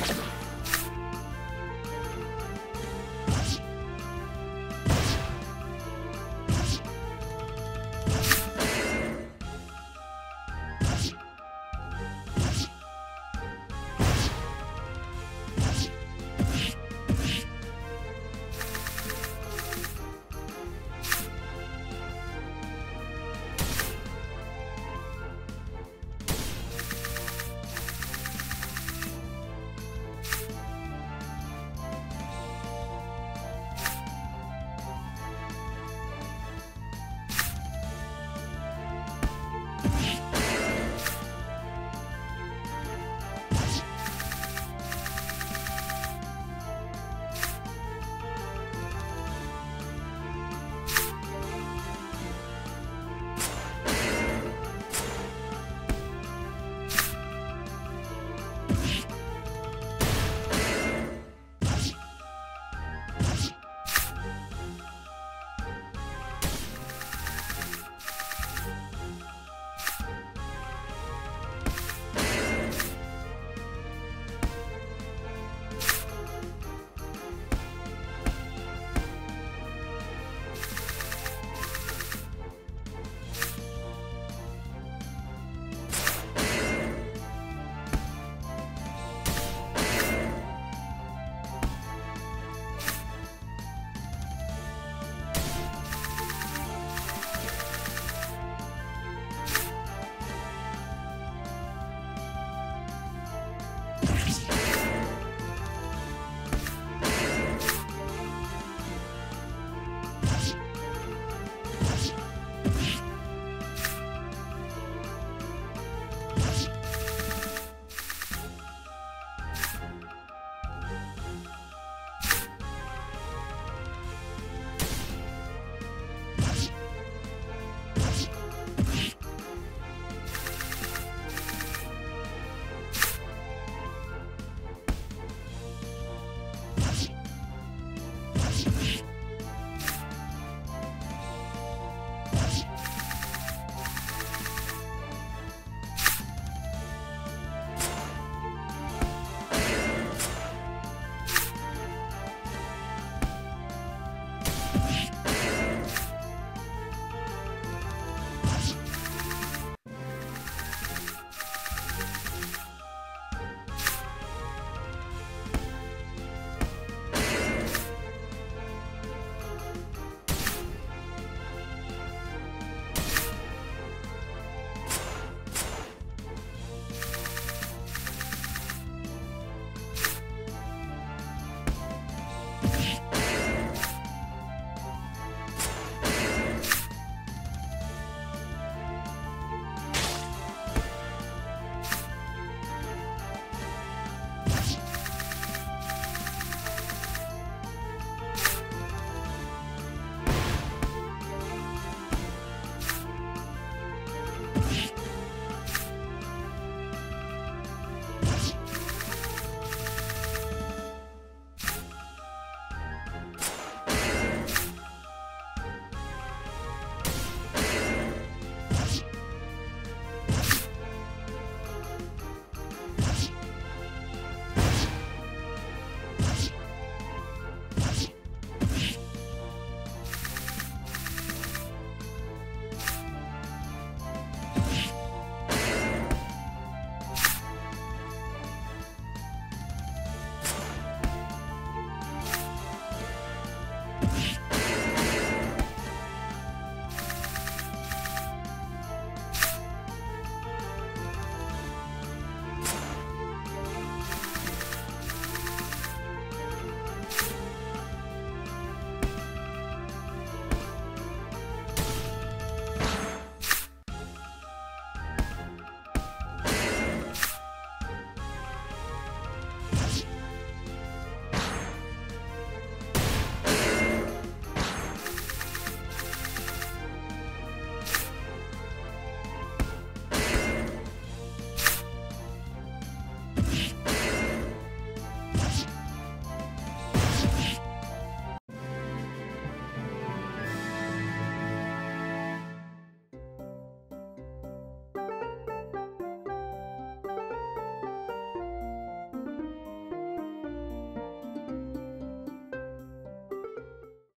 you